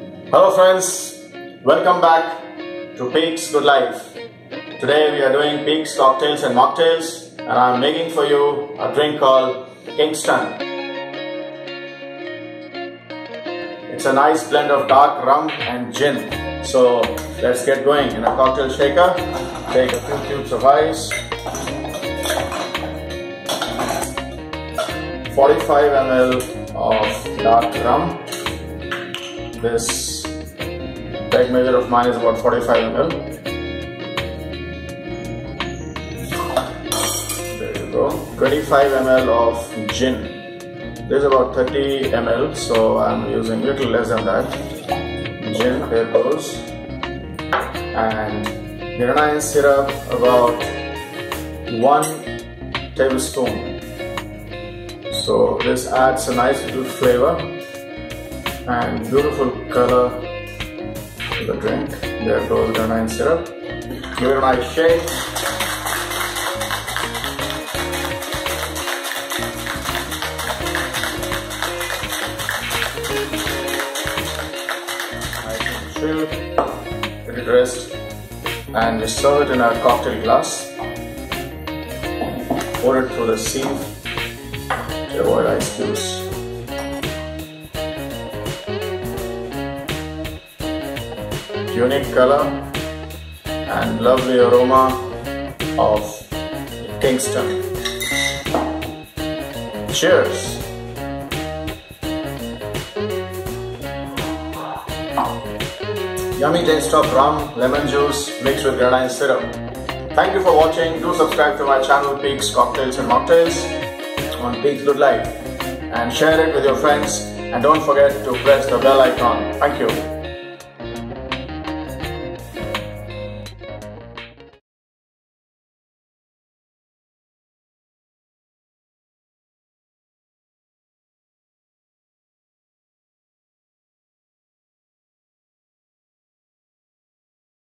Hello friends, welcome back to Peaks Good Life. Today we are doing Peaks cocktails and mocktails and I'm making for you a drink called Kingston. It's a nice blend of dark rum and gin. So let's get going. In a cocktail shaker, take a few cubes of ice, 45 ml of dark rum. This bag measure of mine is about 45 ml. There you go. 25 ml of gin. This is about 30 ml, so I'm using little less than that. Gin, there goes. And grenadine syrup, about one tablespoon. So this adds a nice little flavor and beautiful color to the drink. There goes grenadine syrup. Give it a nice shake. Chill. Let it rest. And we serve it in a cocktail glass. Pour it through the sieve to avoid ice cubes. Unique color and lovely aroma of Kingston. Cheers! Yummy taste of rum, lemon juice mixed with grenadine syrup. Thank you for watching. Do subscribe to my channel Peaks Cocktails and Mocktails on Peaks Good Life and share it with your friends and don't forget to press the bell icon. Thank you.